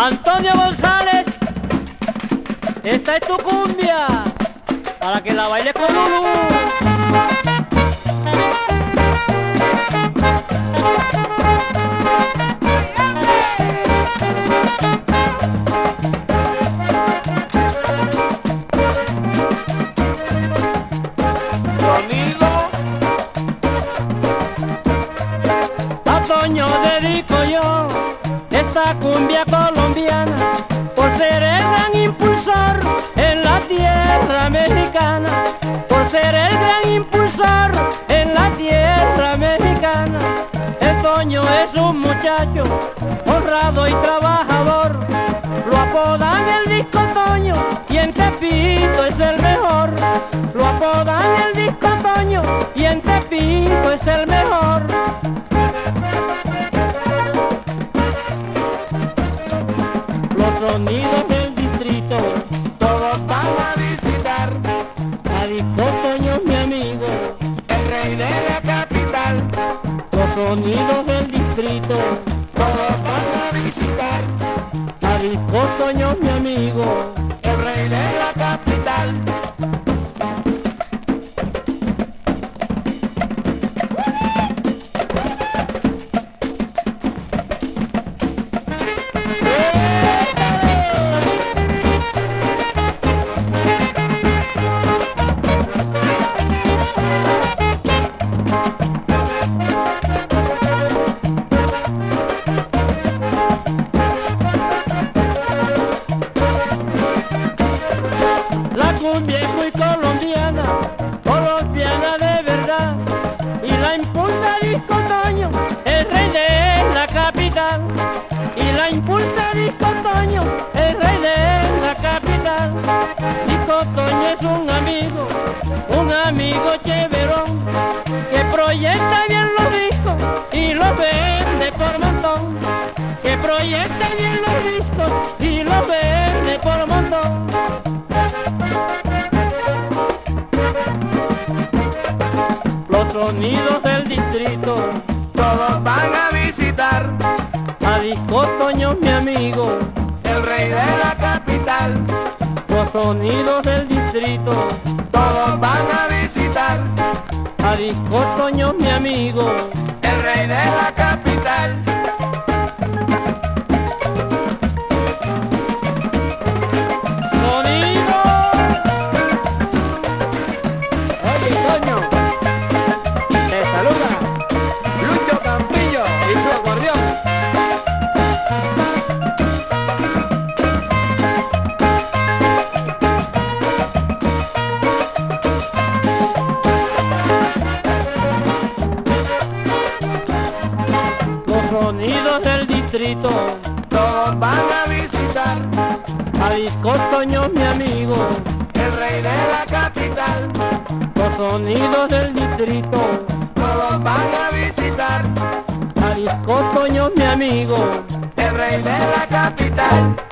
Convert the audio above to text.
Antonio González, esta es tu cumbia, para que la baile con Lulu. Dedico yo cumbia colombiana por ser el gran impulsor en la tierra mexicana, por ser el gran impulsor en la tierra mexicana. El Toño es un muchacho honrado y trabajador, sonidos del distrito, todos van a visitar a disco Toño mi amigo, el rey de la capital. los sonidos del distrito, Todos van y la impulsa disco Toño, el rey de la capital. Disco Toño es un amigo, un amigo chéverón, que proyecta bien los discos y los vende por montón, que proyecta bien los discos y los vende por montón. los sonidos del distrito, Todos van mi amigo, el rey de la capital. los sonidos del distrito, Todos van a visitar a disco Toño mi amigo, el rey de la capital. Todos van a visitar a disco Toño mi amigo, el rey de la capital. los sonidos del distrito, Todos van a visitar a disco Toño mi amigo, el rey de la capital.